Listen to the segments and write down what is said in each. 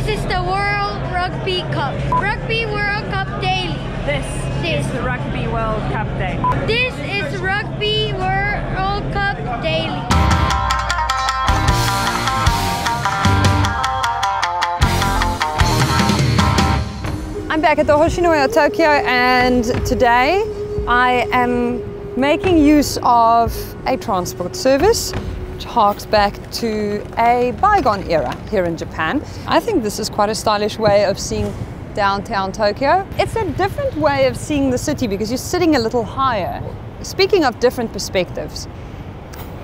This is the World Rugby Cup. Rugby World Cup Daily. This, This. is the Rugby World Cup Day. This is Rugby World Cup Daily. I'm back at the Hoshinoya Tokyo and today I am making use of a transport service which harks back to a bygone era here in Japan. I think this is quite a stylish way of seeing downtown Tokyo. It's a different way of seeing the city because you're sitting a little higher. Speaking of different perspectives,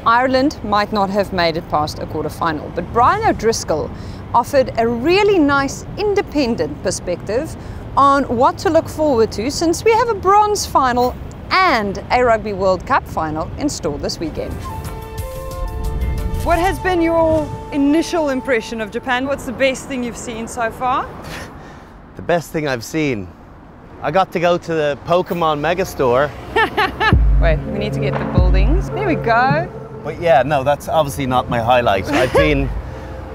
Ireland might not have made it past a quarter final, but Brian O'Driscoll offered a really nice independent perspective on what to look forward to since we have a bronze final and a Rugby World Cup final in store this weekend. What has been your initial impression of Japan? What's the best thing you've seen so far? The best thing I've seen. I got to go to the Pokemon Megastore. Wait, we need to get the buildings. There we go. But yeah, no, that's obviously not my highlight. I've been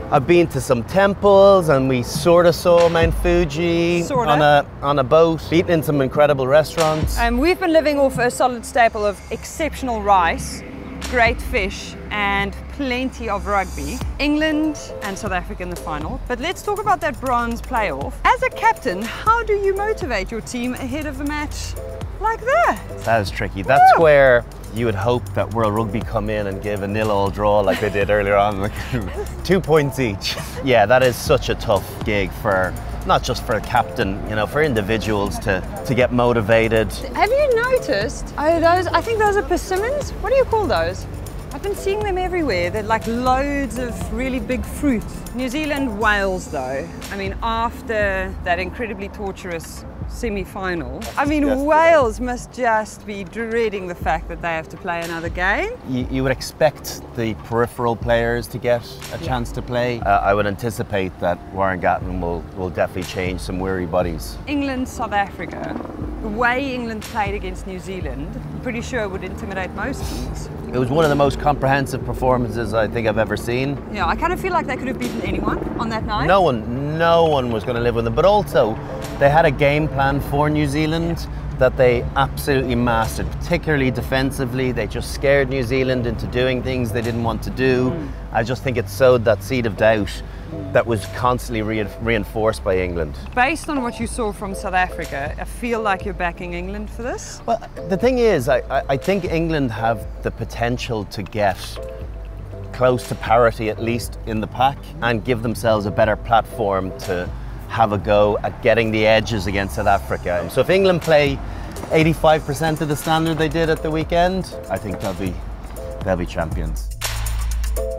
I've been to some temples and we sort of saw Mount Fuji Sorta. on a on a boat, eaten in some incredible restaurants. Um, we've been living off a solid staple of exceptional rice, great fish, and plenty of rugby. England and South Africa in the final. But let's talk about that bronze playoff. As a captain, how do you motivate your team ahead of a match like that? that is tricky. That's Woo! where you would hope that World Rugby come in and give a nil-all draw like they did earlier on, like two points each. Yeah, that is such a tough gig for not just for a captain, you know, for individuals to to get motivated. Have you noticed? Oh, those. I think those are persimmons. What do you call those? I've been seeing them everywhere. They're like loads of really big fruit. New Zealand, Wales, though. I mean, after that incredibly torturous semi-final, I mean, Yes. Wales must just be dreading the fact that they have to play another game. You, you would expect the peripheral players to get a chance to play. Uh, I would anticipate that Warren Gatland will, will definitely change some weary bodies. England, South Africa. The way England played against New Zealand, I'm pretty sure would intimidate most teams. It was one of the most comprehensive performances I think I've ever seen. Yeah, I kind of feel like they could have beaten anyone on that night. No one, no one was going to live with them. But also, they had a game plan for New Zealand that they absolutely mastered, particularly defensively. They just scared New Zealand into doing things they didn't want to do. Mm. I just think it sowed that seed of doubt that was constantly rein reinforced by England. Based on what you saw from South Africa, I feel like you're backing England for this. Well, the thing is, I, I, I think England have the potential to get close to parity, at least in the pack, and give themselves a better platform to have a go at getting the edges against South Africa. So if England play 85% of the standard they did at the weekend, I think they'll be they'll be champions.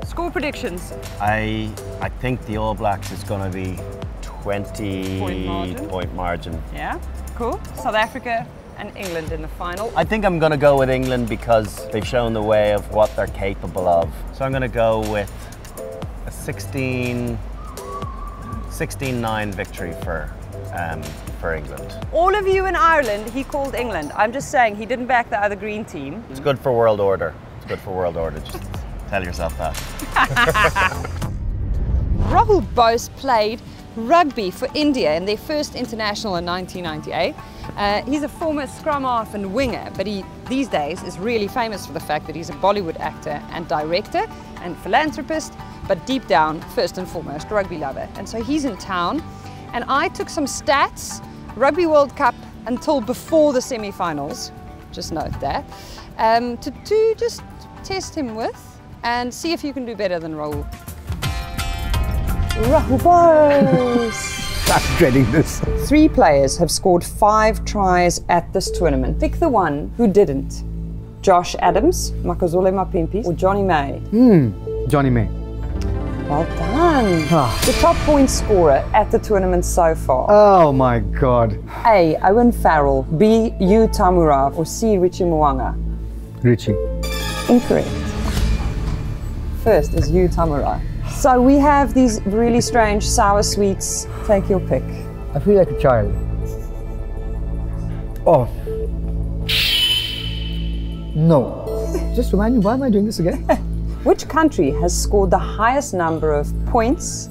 Score predictions. I I think the All Blacks is going to be 20 Point margin. point margin. Yeah, cool. South Africa and England in the final. I think I'm going to go with England because they've shown the way of what they're capable of. So I'm going to go with a 16 16-9 victory for um, for England. All of you in Ireland, he called England. I'm just saying he didn't back the other green team. It's good for world order. It's good for world order. Just tell yourself that. Rahul Bose played rugby for India in their first international in 1998. Uh, he's a former scrum half and winger, but he these days is really famous for the fact that he's a Bollywood actor and director and philanthropist, but deep down, first and foremost, a rugby lover. And so he's in town, and I took some stats, Rugby World Cup until before the semi-finals, just note that, um, to, to just test him with and see if you can do better than Rahul. Rahul Bose. I'm dreading this. Three players have scored five tries at this tournament. Pick the one who didn't. Josh Adams, Makazole Mapimpi, or Jonny May. Hmm, Jonny May. Well done. The top point scorer at the tournament so far. Oh my god. A. Owen Farrell, B. Yu Tamura, or C. Richie Mo'unga. Richie. Incorrect. First is Yu Tamura. So we have these really strange sour sweets. Take your pick. I feel like a child. Oh. No. Just remind me, why am I doing this again? Which country has scored the highest number of points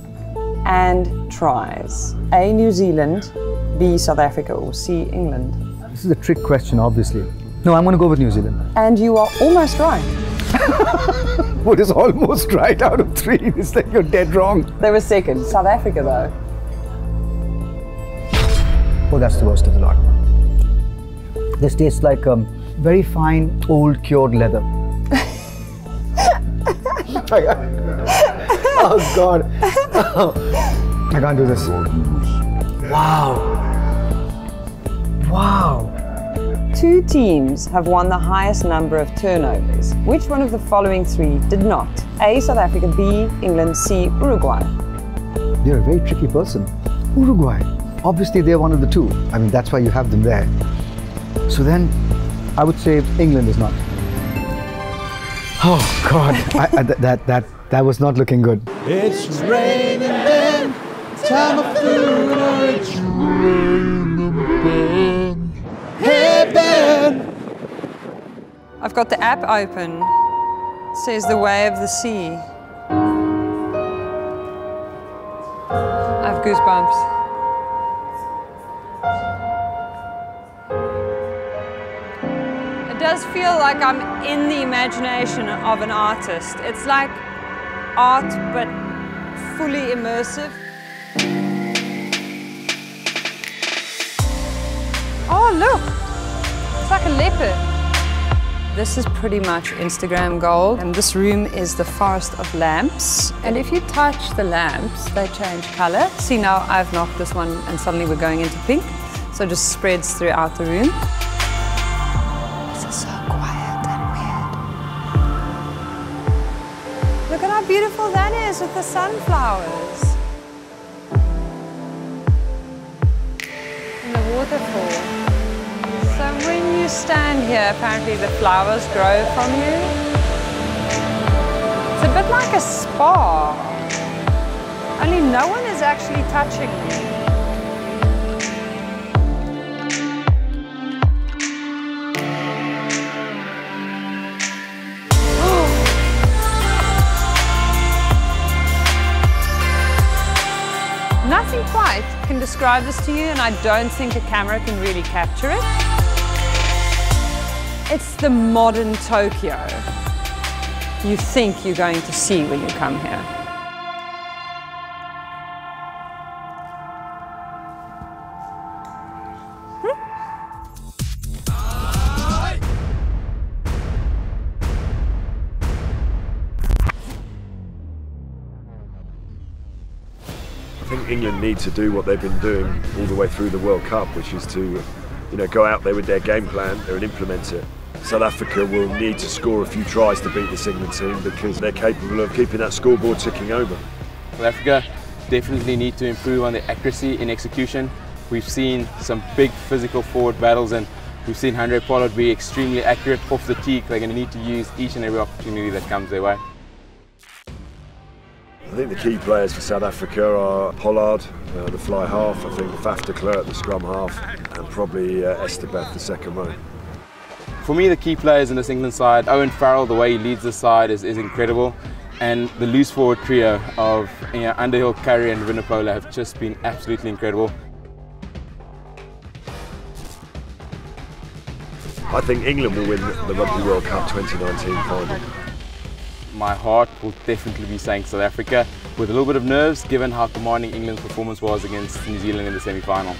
and tries? A. New Zealand, B. South Africa, or C. England? This is a trick question, obviously. No, I'm going to go with New Zealand. And you are almost right. What is almost right out of three? It's like you're dead wrong. They were second. South Africa, though. Well, that's the worst of the lot. This tastes like um, very fine, old, cured leather. oh, God. I can't do this. Wow. Wow. Two teams have won the highest number of turnovers. Which one of the following three did not? A. South Africa, B. England, C. Uruguay. You're a very tricky person. Uruguay. Obviously, they're one of the two. I mean, that's why you have them there. So then, I would say England is not. Oh God, I, I, that that that was not looking good. It's raining men, time of food or it's raining Ben. I've got the app open. It says the way of the sea. I have goosebumps. It does feel like I'm in the imagination of an artist. It's like art, but fully immersive. Oh, look! It's like a leopard. This is pretty much Instagram gold, and this room is the forest of lamps. And if you touch the lamps, they change color. See now, I've knocked this one, and suddenly we're going into pink. So it just spreads throughout the room. This is so quiet and weird. Look at how beautiful that is with the sunflowers. And the waterfall. Stand here, apparently the flowers grow from you. It's a bit like a spa. Only no one is actually touching me. Nothing quite can describe this to you, and I don't think a camera can really capture it. It's the modern Tokyo you think you're going to see when you come here. I think England need to do what they've been doing all the way through the World Cup, which is to, you know, go out there with their game plan and implement it. South Africa will need to score a few tries to beat this England team because they're capable of keeping that scoreboard ticking over. South Africa definitely need to improve on the accuracy in execution. We've seen some big physical forward battles and we've seen Handré Pollard be extremely accurate off the tee. They're going to need to use each and every opportunity that comes their way. I think the key players for South Africa are Pollard, uh, the fly half, I think Faf de Klerk, the scrum half, and probably uh, Etzebeth, the second row. For me, the key players in this England side, Owen Farrell, the way he leads the side is, is incredible. And the loose forward trio of you know, Underhill, Curry and Vunipola have just been absolutely incredible. I think England will win the Rugby World Cup 2019 final. My heart will definitely be saying South Africa with a little bit of nerves given how commanding England's performance was against New Zealand in the semi-final.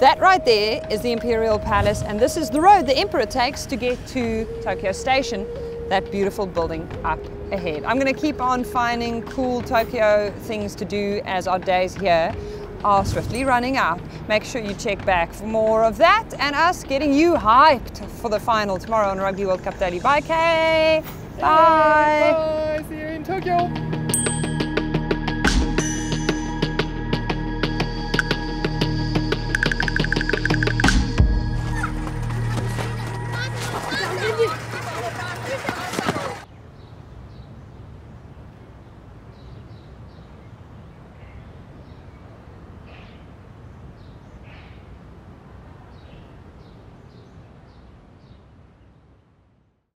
That right there is the Imperial Palace, and this is the road the Emperor takes to get to Tokyo Station, that beautiful building up ahead. I'm going to keep on finding cool Tokyo things to do as our days here are swiftly running out. Make sure you check back for more of that and us getting you hyped for the final tomorrow on Rugby World Cup Daily. Bye, Kay. Bye. Bye. See you in Tokyo.